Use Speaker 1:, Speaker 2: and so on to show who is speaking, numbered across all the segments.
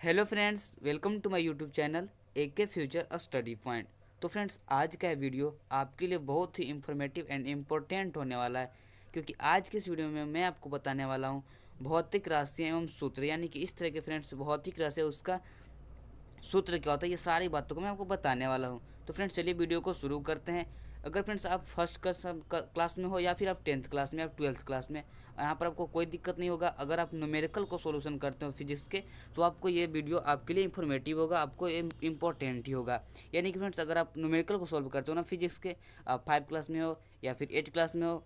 Speaker 1: Hello friends, welcome to my YouTube channel A K future uh study point तो friends, आज का video आपके लिए बहुत ही इंफॉर्मेटिव एंड इम्पोर्टेंट होने वाला है, क्योंकि आज के इस वीडियो में मैं आपको बताने वाला हूँ भौतिक राशियाँ एवं सूत्र, यानी कि इस तरह के फ्रेंड्स, भौतिक राशि उसका सूत्र क्या होता है, ये सारी बातों को मैं आपको बताने वाला हूँ। तो फ्रेंड्स, चलिए वीडियो को शुरू करते हैं। अगर फ्रेंड्स आप फ़र्स्ट क्लास में हो या फिर आप टेंथ क्लास में या ट्वेल्थ क्लास में, यहाँ पर आपको कोई दिक्कत नहीं होगा। अगर आप न्यूमेरिकल को सोल्यूशन करते हो फिजिक्स के तो आपको ये वीडियो आपके लिए इन्फॉर्मेटिव होगा, आपको इम्पोर्टेंट ही होगा। यानी कि फ्रेंड्स अगर आप न्यूमेरिकल को सॉल्व करते हो ना फिजिक्स के, आप फाइव क्लास में हो या फिर एट क्लास में हो,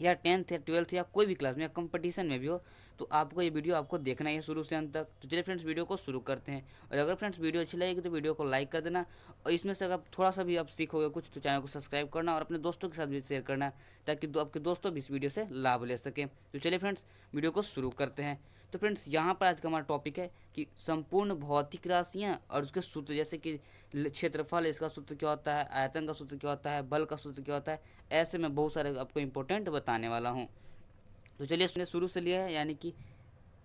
Speaker 1: या टेंथ या ट्वेल्थ या कोई भी क्लास में या कंपटीशन में भी हो तो आपको ये वीडियो आपको देखना है शुरू से अंत तक। तो चलिए फ्रेंड्स, वीडियो को शुरू करते हैं। और अगर फ्रेंड्स वीडियो अच्छी लगेगी तो वीडियो को लाइक कर देना। और इसमें से अगर थोड़ा सा भी आप सीखोगे कुछ तो चैनल को सब्सक्राइब करना और अपने दोस्तों के साथ भी शेयर करना, ताकि आपके दोस्तों भी इस वीडियो से लाभ ले सकें। तो चलिए फ्रेंड्स, वीडियो को शुरू करते हैं। तो फ्रेंड्स, यहाँ पर आज का हमारा टॉपिक है कि संपूर्ण भौतिक राशियाँ और उसके सूत्र, जैसे कि क्षेत्रफल, इसका सूत्र क्या होता है, आयतन का सूत्र क्या होता है, बल का सूत्र क्या होता है, ऐसे मैं बहुत सारे आपको इंपॉर्टेंट बताने वाला हूँ। तो चलिए उसने शुरू से लिया है, यानी कि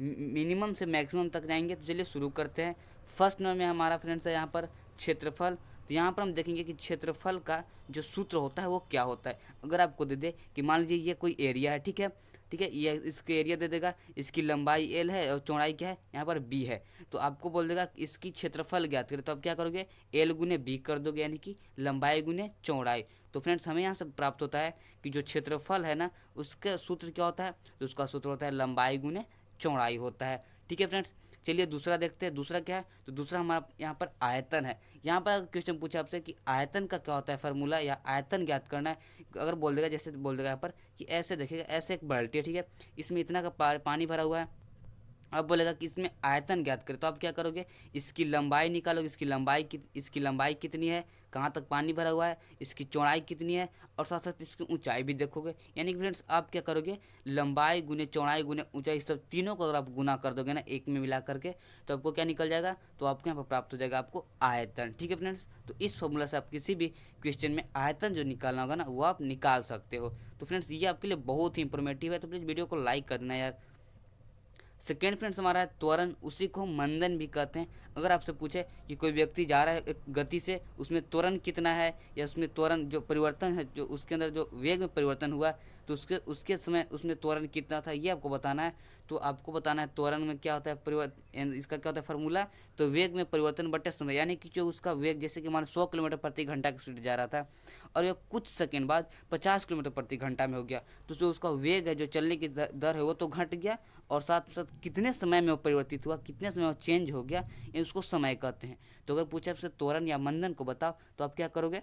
Speaker 1: मिनिमम से मैक्सिमम तक जाएँगे। तो चलिए शुरू करते हैं। फ़र्स्ट नंबर में हमारा फ्रेंड्स है यहाँ पर क्षेत्रफल। तो यहाँ पर हम देखेंगे कि क्षेत्रफल का जो सूत्र होता है वो क्या होता है। अगर आपको दे दे कि मान लीजिए ये कोई एरिया है, ठीक है? ठीक है? ये इसके एरिया दे देगा, इसकी लंबाई एल है और चौड़ाई क्या है? यहाँ पर बी है। तो आपको बोल देगा इसकी क्षेत्रफल ज्ञात करें तो आप क्या करोगे? एल गुने बी कर दोगे, यानी कि लंबाई गुने चौड़ाई। तो फ्रेंड्स, हमें यहाँ से प्राप्त होता है कि जो क्षेत्रफल है ना, उसका सूत्र क्या होता है? तो उसका सूत्र होता है लंबाई गुने चौड़ाई होता है। ठीक है फ्रेंड्स? चलिए दूसरा देखते हैं। दूसरा क्या है? तो दूसरा हमारा यहाँ पर आयतन है। यहाँ पर क्वेश्चन पूछा आपसे कि आयतन का क्या होता है फार्मूला या आयतन ज्ञात करना है, अगर बोल देगा जैसे बोल देगा यहाँ पर कि ऐसे देखिएगा, ऐसे एक बाल्टी है, ठीक है? इसमें इतना का पानी भरा हुआ है। अब बोलेगा कि इसमें आयतन ज्ञात करें तो आप क्या करोगे? इसकी लंबाई निकालोगे इसकी लंबाई कि, इसकी लंबाई कितनी है? कहाँ तक पानी भरा हुआ है? इसकी चौड़ाई कितनी है? और साथ साथ इसकी ऊंचाई भी देखोगे। यानी कि फ्रेंड्स आप क्या करोगे? लंबाई गुने चौड़ाई गुने ऊंचाई सब तीनों को अगर आप गुना कर दोगे ना एक में मिला करके तो आपको क्या निकल जाएगा? तो आपको यहाँ पर प्राप्त हो जाएगा आपको आयतन। ठीक है फ्रेंड्स तो इस फॉर्मूला से आप किसी भी क्वेश्चन में आयतन जो निकालना होगा ना वो आप निकाल सकते हो। तो फ्रेंड्स ये आपके लिए बहुत ही इंफॉर्मेटिव है। तो प्लीज़ वीडियो को लाइक कर देना यार। सेकेंड फ्रेंड्स हमारा है, त्वरण, उसी को मंदन भी कहते हैं। अगर आपसे पूछे कि कोई व्यक्ति जा रहा है गति से, उसमें त्वरण कितना है, या उसमें त्वरण जो परिवर्तन है, जो उसके अंदर जो वेग में परिवर्तन हुआ तो उसके उसके समय उसमें त्वरण कितना था ये आपको बताना है। तो आपको बताना है त्वरण में क्या होता है परिवर्तन इसका क्या होता है फार्मूला तो वेग में परिवर्तन बटे समय, यानी कि जो उसका वेग, जैसे कि मान सौ किलोमीटर प्रति घंटा की स्पीड जा रहा था, और ये कुछ सेकेंड बाद पचास किलोमीटर प्रति घंटा में हो गया। तो जो उसका वेग है, जो चलने की दर है, वो तो घट गया, और साथ साथ कितने समय में वो परिवर्तित हुआ, कितने समय वो चेंज हो गया उसको समय कहते हैं। तो अगर पूछे आपसे त्वरण या मंदन को बताओ तो आप क्या करोगे?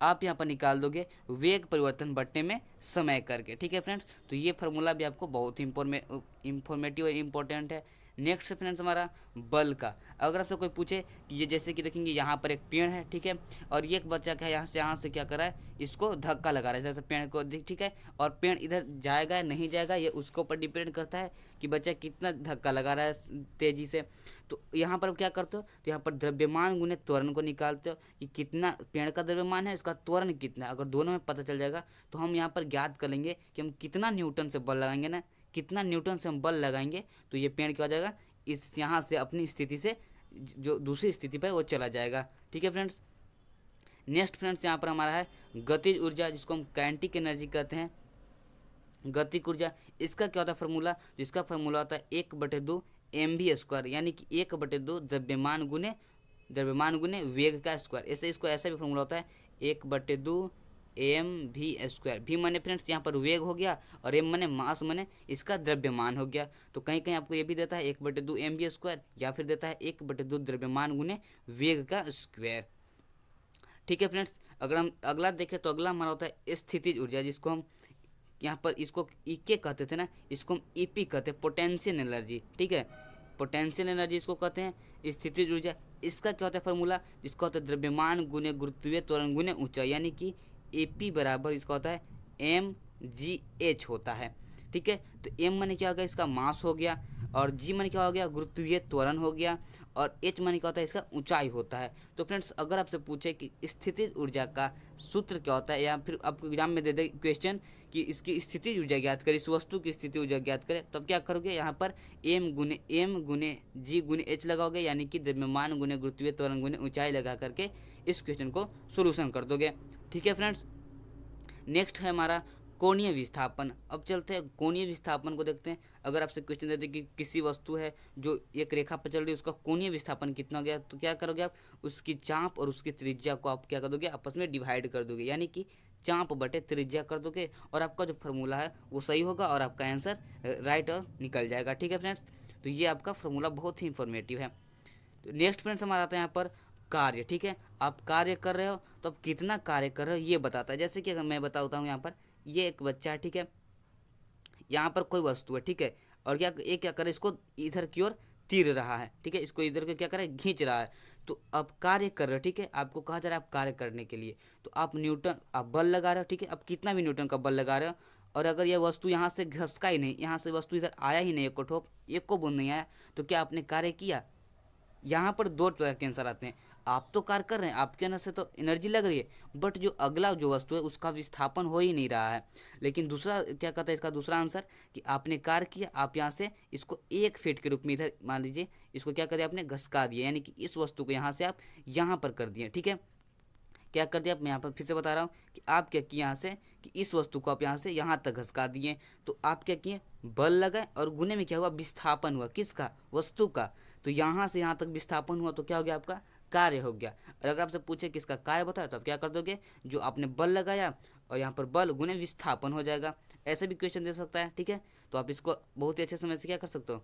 Speaker 1: आप यहाँ पर निकाल दोगे वेग परिवर्तन बटने में समय करके, ठीक है फ्रेंड्स? तो ये फार्मूला भी आपको बहुत इंफॉर्मेटिव और इम्पोर्टेंट है। नेक्स्ट फ्रेंड्स हमारा, बल का। अगर आपसे कोई पूछे कि ये जैसे कि देखेंगे यहाँ पर एक पेड़ है, ठीक है? और ये एक बच्चा क्या है, यहाँ से यहाँ से क्या कर रहा है? इसको धक्का लगा रहा है, जैसे पेड़ को देख, ठीक है? और पेड़ इधर जाएगा या नहीं जाएगा, ये उसके ऊपर डिपेंड करता है कि बच्चा कितना धक्का लगा रहा है तेज़ी से। तो यहाँ पर क्या करते हो? तो यहाँ पर द्रव्यमान गुने त्वरण को निकालते हो कि कितना पेड़ का द्रव्यमान है, इसका त्वरण कितना है। अगर दोनों में पता चल जाएगा तो हम यहाँ पर ज्ञात कर लेंगे कि हम कितना न्यूटन से बल लगाएँगे ना? कितना न्यूटन से हम बल लगाएँगे तो ये पेड़ क्या हो जाएगा? इस यहाँ से अपनी स्थिति से जो दूसरी स्थिति पर वो चला जाएगा। ठीक है फ्रेंड्स नेक्स्ट फ्रेंड्स यहाँ पर हमारा है गतिज ऊर्जा, जिसको हम कैंटिक एनर्जी कहते हैं। गतिक ऊर्जा, इसका क्या होता है फार्मूला जिसका फार्मूला होता है एक बटे दो एम बी स्क्वायर यानी कि एक बटे दो द्रव्यमान गुने द्रव्यमान गुने वेग का स्क्वायर ऐसे इसको ऐसा भी फार्मूला होता है, एक बटे दो एम भी स्क्वायर भी मैंने फ्रेंड्स यहाँ पर वेग हो गया और एम मैंने मास मैंने इसका द्रव्यमान हो गया। तो कहीं कहीं आपको ये भी देता है एक बटे दो एम बी स्क्वायर या फिर देता है एक बटे दो द्रव्यमान गुने वेग का स्क्वायर ठीक है फ्रेंड्स अगर हम अगला देखें तो अगला हमारा होता है स्थिति ऊर्जा, जिसको हम यहाँ पर इसको ई के कहते थे ना, इसको हम ईपी कहते हैं पोटेंशियल एनर्जी ठीक है? पोटेंशियल एनर्जी इसको कहते हैं, स्थिति ऊर्जा। इसका क्या होता है फॉर्मूला जिसको होता है द्रव्यमान गुने गुरुत्वीय त्वरण गुने ऊंचाई, यानी कि ए पी बराबर इसका होता है एम जी एच होता है। ठीक है? तो एम मैंने क्या हो गया? इसका मास हो गया। और जी मैंने क्या हो गया? गुरुत्वीय त्वरण हो गया। और एच मैंने क्या होता है? इसका ऊंचाई होता है। तो फ्रेंड्स, अगर आपसे पूछे कि स्थिति ऊर्जा का सूत्र क्या होता है, या फिर आपको एग्ज़ाम में दे दे क्वेश्चन कि इसकी स्थिति ऊर्जा ज्ञात करें, इस वस्तु की स्थिति ऊर्जा ज्ञात करें, तब क्या करोगे? यहाँ पर एम गुने एम गुने जी गुने एच लगाओगे, यानी कि द्रव्यमान गुने गुरुत्वीय त्वरण गुने ऊंचाई लगा करके इस क्वेश्चन को सोल्यूशन कर दोगे। ठीक है फ्रेंड्स नेक्स्ट है हमारा कोणीय विस्थापन। अब चलते हैं कोणीय विस्थापन को देखते हैं। अगर आपसे क्वेश्चन देते कि किसी वस्तु है जो एक रेखा पर चल रही है, उसका कोणीय विस्थापन कितना हो गया तो क्या करोगे आप? उसकी चाप और उसकी त्रिज्या को आप क्या कर दोगे? आपस में डिवाइड कर दोगे। यानी कि चाप बटे त्रिज्या कर दोगे और आपका जो फॉर्मूला है, वो सही होगा और आपका आंसर राइट और निकल जाएगा। ठीक है फ्रेंड्स तो ये आपका फॉर्मूला बहुत ही इंफॉर्मेटिव है। तो नेक्स्ट फ्रेंड्स हमारा आता है यहाँ पर कार्य, ठीक है? आप कार्य कर रहे हो तो आप कितना कार्य कर रहे हो, ये बताता है। जैसे कि अगर मैं बताता हूँ यहाँ पर, ये एक बच्चा है, ठीक है? यहाँ पर कोई वस्तु है, ठीक है? और क्या, ये क्या करे, इसको इधर की ओर तीर रहा है, ठीक है? इसको इधर के क्या करे घींच रहा है। तो आप कार्य कर रहे हो, ठीक है? आपको कहा जा रहा है, आप कार्य करने के लिए। तो आप न्यूटन, आप बल लगा रहे हो, ठीक है? आप कितना भी न्यूटन का बल लगा रहे हो, और अगर यह वस्तु यहाँ से घसका ही नहीं, यहाँ से वस्तु इधर आया ही नहीं, एक को ठोक, एक को बूंद नहीं आया तो क्या आपने कार्य किया? यहाँ पर दो तरह के आंसर आते हैं। आप तो कार्य कर रहे हैं, आपके अंदर से तो एनर्जी लग रही है बट जो अगला जो वस्तु है, उसका विस्थापन हो ही नहीं रहा है। लेकिन दूसरा, क्या कहता है इसका दूसरा आंसर कि आपने कार्य किया, आप यहाँ से इसको एक फीट के रूप में इधर, मान लीजिए, इसको क्या कर दिया आपने? घसका दिया, यानी कि इस वस्तु को यहाँ से आप यहाँ पर कर दिए ठीक है? क्या कर दिया मैं यहाँ पर फिर से बता रहा हूँ कि आप क्या किए यहाँ से? कि इस वस्तु को आप यहाँ से यहाँ तक घसका दिए। तो आप क्या किए? बल लगाए और गुने में क्या हुआ? विस्थापन हुआ। किसका? वस्तु का। तो यहाँ से यहाँ तक विस्थापन हुआ तो क्या हो गया आपका? कार्य हो गया। और अगर आपसे पूछे किसका कार्य बताया तो आप क्या कर दोगे? जो आपने बल लगाया और यहाँ पर बल गुने विस्थापन हो जाएगा। ऐसे भी क्वेश्चन दे सकता है, ठीक है? तो आप इसको बहुत ही अच्छे समय से क्या कर सकते हो?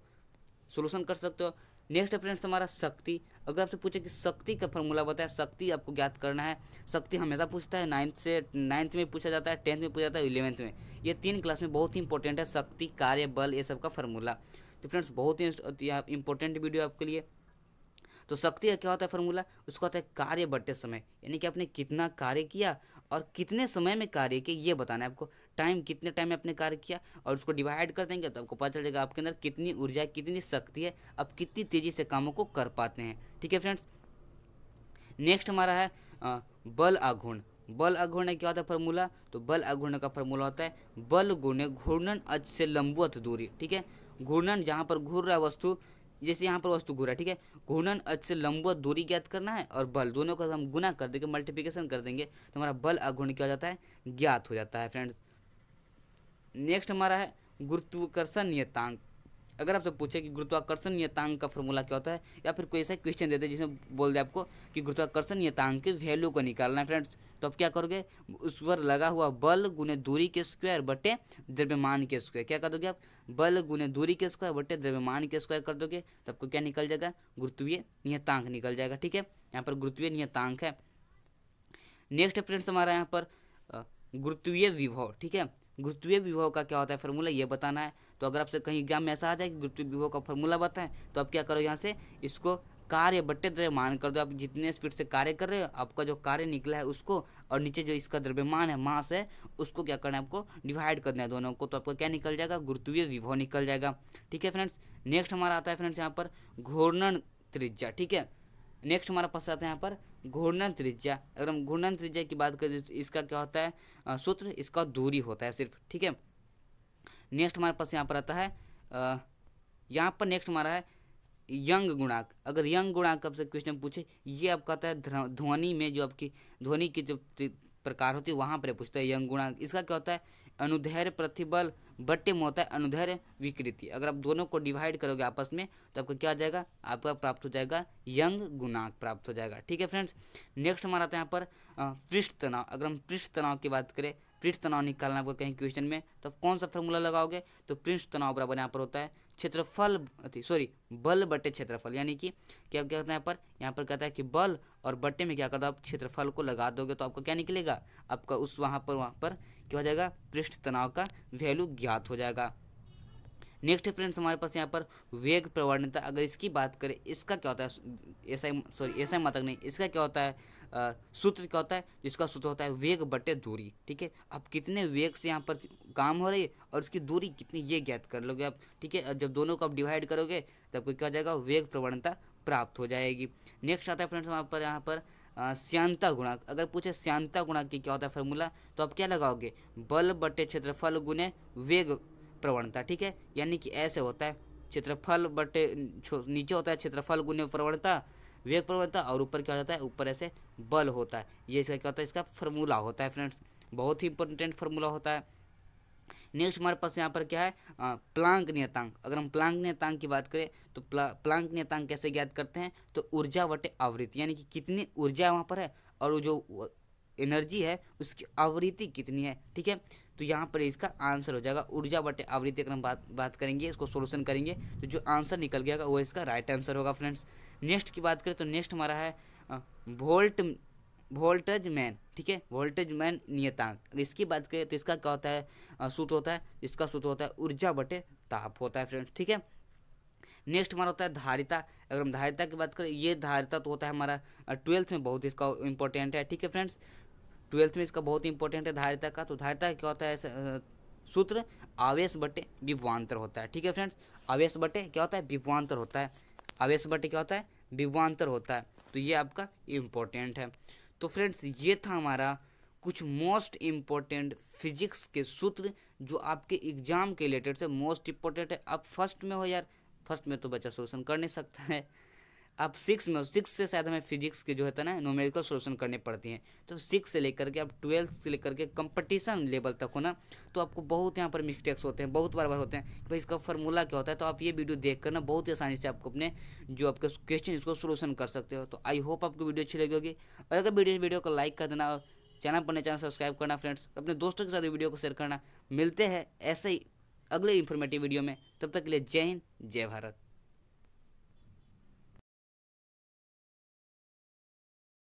Speaker 1: सोल्यूशन कर सकते हो। नेक्स्ट फ्रेंड्स हमारा शक्ति। अगर आपसे पूछे कि शक्ति का फॉर्मूला बताया शक्ति आपको ज्ञात करना है। शक्ति हमेशा पूछता है नाइन्थ से नाइन्थ में पूछा जाता है टेंथ में पूछा जाता है इलेवंथ में। ये तीन क्लास में बहुत ही इंपॉर्टेंट है, शक्ति, कार्य, बल, ये सब का फॉर्मूला तो फ्रेंड्स बहुत ही इंपॉर्टेंट वीडियो आपके लिए। तो शक्ति का क्या होता है फॉर्मूला उसका होता है कार्य बट्टे समय। यानी कि आपने कितना कार्य किया और कितने समय में कार्य किया, ये बताना है आपको। टाइम कितने टाइम में आपने कार्य किया और उसको डिवाइड कर देंगे तो आपको पता चल जाएगा आपके अंदर कितनी ऊर्जा, कितनी शक्ति है, आप कितनी तेज़ी से कामों को कर पाते हैं। ठीक है फ्रेंड्स नेक्स्ट हमारा है बल आघूर्ण। बल अघूर्ण क्या होता है फॉर्मूला तो बल अघूर्ण का फॉर्मूला होता है बल गुणे घूर्णन अज से लंबवत दूरी। ठीक है? घूर्णन जहाँ पर घूर रहा वस्तु जैसे यहाँ पर वस्तु घूरा, ठीक है? घूर्णन अक्ष से लंबवत दूरी ज्ञात करना है और बल, दोनों का हम गुना कर देंगे मल्टीप्लिकेशन कर देंगे तो हमारा बल अघूर्ण क्या हो जाता है? ज्ञात हो जाता है फ्रेंड्स नेक्स्ट हमारा है गुरुत्वाकर्षण नियतांक। अगर आपसे पूछे कि गुरुत्वाकर्षण नियतांक का फॉर्मूला क्या होता है, या फिर कोई ऐसा क्वेश्चन देते जिसमें बोल दे आपको कि गुरुत्वाकर्षण नियतांक के वैल्यू को निकालना है फ्रेंड्स तो आप क्या करोगे? उस पर लगा हुआ बल गुने दूरी के स्क्वायर बटे द्रव्यमान के स्क्वायर क्या कर दोगे आप? बल गुने दूरी के स्क्वायर बटे द्रव्यमान के स्क्वायर कर दोगे तो आपको क्या निकल जाएगा? गुरुत्वीय नियतांक निकल जाएगा, ठीक है? यहाँ पर गुरुत्वीय नियतांक है। नेक्स्ट फ्रेंड्स हमारा यहाँ पर गुरुत्वीय विभव, ठीक है? गुरुत्वीय विभव का क्या होता है फॉर्मूला ये बताना है। तो अगर आपसे कहीं एग्ज़ाम में ऐसा आ जाए कि गुरुत्वीय विभव का फॉर्मूला बताएँ तो आप क्या करो यहाँ से, इसको कार्य बट्टे द्रव्यमान कर दो। आप जितने स्पीड से कार्य कर रहे हो, आपका जो कार्य निकला है उसको और नीचे जो इसका द्रव्यमान है, मास है, उसको क्या करना है आपको डिवाइड करना है दोनों को तो आपको क्या निकल जाएगा? गुरुत्वीय विभव निकल जाएगा। ठीक है फ्रेंड्स नेक्स्ट हमारा आता है फ्रेंड्स यहाँ पर घूर्णन त्रिज्या। ठीक है? नेक्स्ट हमारा पास आता है यहाँ पर घूर्णन त्रिज्या। अगर हम घूर्णन त्रिज्या की बात करें तो इसका क्या होता है? सूत्र, इसका दूरी होता है सिर्फ़। ठीक है? नेक्स्ट हमारे पास यहाँ पर आता है यहाँ पर नेक्स्ट हमारा है, यंग गुणांक। अगर यंग गुणांक आपसे क्वेश्चन पूछे, ये आपका आता है ध्वनि में जो आपकी, ध्वनि की जो प्रकार होती है, वहाँ पर पूछता है यंग गुणांक। इसका क्या होता है? अनुधैर्य प्रतिबल बट्टे में होता है अनुधैर्य विकृति। अगर आप दोनों को डिवाइड करोगे आपस में तो आपको क्या आ जाएगा? आपका प्राप्त हो जाएगा यंग गुणांक प्राप्त हो जाएगा। ठीक है फ्रेंड्स नेक्स्ट हमारा आता है यहाँ पर पृष्ठ तनाव। अगर हम पृष्ठ तनाव की बात करें पृष्ठ तनाव निकालना आपको कहीं क्वेश्चन में तो आप कौन सा फॉर्मूला लगाओगे? तो पृष्ठ तनाव बराबर यहाँ पर होता है, क्षेत्रफल सॉरी बल बटे क्षेत्रफल, यानी कि क्या क्या कहता है यहाँ पर? यहाँ पर कहता है कि बल और बट्टे में क्या करता है, आप क्षेत्रफल को लगा दोगे तो आपको क्या निकलेगा? आपका उस वहाँ पर वहाँ पर क्या हो जाएगा? पृष्ठ तनाव का वैल्यू ज्ञात हो जाएगा। नेक्स्ट फ्रेंड्स हमारे पास यहाँ पर वेग प्रवणता, अगर इसकी बात करें, इसका क्या होता है ऐसा सॉरी ऐसा मातक नहीं, इसका क्या होता है? सूत्र क्या होता है, जिसका सूत्र होता है वेग बटे दूरी, ठीक है? अब कितने वेग से यहाँ पर काम हो रही है और उसकी दूरी कितनी, ये ज्ञात कर लोगे आप, ठीक है? जब दोनों को आप डिवाइड करोगे, तब क्या हो जाएगा, वेग प्रवणता प्राप्त हो जाएगी। नेक्स्ट आता है फ्रेंड्स वहाँ पर यहाँ पर श्यांता गुणांक। अगर पूछे श्यांता गुणांक की क्या होता है फॉर्मूला तो आप क्या लगाओगे? बल बटे क्षेत्रफल गुने वेग प्रवणता, ठीक है? यानी कि ऐसे होता है, क्षेत्रफल बटे नीचे होता है, क्षेत्रफल गुने प्रवणता वेग प्रवणता और ऊपर क्या होता है? ऊपर ऐसे बल होता है। ये इसका क्या होता है? इसका फॉर्मूला होता है फ्रेंड्स बहुत ही इंपॉर्टेंट फार्मूला होता है। नेक्स्ट हमारे पास यहाँ पर क्या है? प्लांक नियतांक। अगर हम प्लांक नियतांक की बात करें तो प्ला, प्लांक नियतांक कैसे ज्ञात करते हैं? तो ऊर्जा बटे आवृत्ति। यानी कि कितनी ऊर्जा वहाँ पर है और जो एनर्जी है उसकी आवृत्ति कितनी है? ठीक है? तो यहाँ पर इसका आंसर हो जाएगा। ऊर्जा बटे आवृत्ति अगर हम बात बात करेंगे इसको सोल्यूशन करेंगे तो जो आंसर निकल गया वो इसका राइट आंसर होगा फ्रेंड्स नेक्स्ट की बात करें तो नेक्स्ट हमारा है वोल्ट, वोल्टेज मैन, ठीक है? वोल्टेज मैन नियतांक। इसकी बात करें तो इसका क्या होता है सूत्र होता है? इसका सूत्र होता है ऊर्जा बटे ताप होता है फ्रेंड्स, ठीक है? नेक्स्ट हमारा होता है धारिता। अगर हम धारिता की बात करें, ये धारिता तो होता है हमारा ट्वेल्थ में बहुत इसका इंपॉर्टेंट है, ठीक है फ्रेंड्स? ट्वेल्थ में इसका बहुत इंपॉर्टेंट है धारिता का। तो धारिता क्या होता है सूत्र? आवेश बटे विभवान्तर होता है, ठीक है फ्रेंड्स? आवेश बटे क्या होता है? विभवान्तर होता है। आवेश बटे क्या होता है? विवान्तर होता है। तो ये आपका इम्पोर्टेंट है। तो फ्रेंड्स ये था हमारा कुछ मोस्ट इम्पोर्टेंट फिजिक्स के सूत्र जो आपके एग्ज़ाम के रिलेटेड से मोस्ट इम्पोर्टेंट है। अब फ़र्स्ट में हो यार फ़र्स्ट में तो बच्चा सोल्यूशन कर नहीं सकता है। अब सिक्स में सिक्स से शायद हमें फिजिक्स के जो है ना नोमेरिकल सोल्यूशन करने पड़ती हैं। तो सिक्स से लेकर के, अब ट्वेल्थ से लेकर के कंपटीशन लेवल तक हो ना तो आपको बहुत यहाँ पर मिस्टेक्स होते हैं, बहुत बार बार होते हैं कि भाई इसका फॉर्मूला क्या होता है तो आप ये वीडियो देख कर ना, बहुत ही आसानी से आपको अपने जो आपके क्वेश्चन इसको सोल्यूशन कर सकते हो। तो आई होप आपको वीडियो अच्छी लगी होगी। और अगर वीडियो वीडियो को लाइक कर देना और चैनल पर चैनल सब्सक्राइब करना फ्रेंड्स अपने दोस्तों के साथ वीडियो को शेयर करना। मिलते हैं ऐसे ही अगले इन्फॉर्मेटिव वीडियो में। तब तक के लिए जय हिंद, जय भारत।